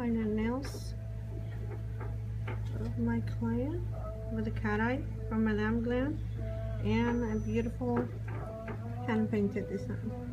final nails of my client with a cat eye from Madame Glam and a beautiful hand painted design.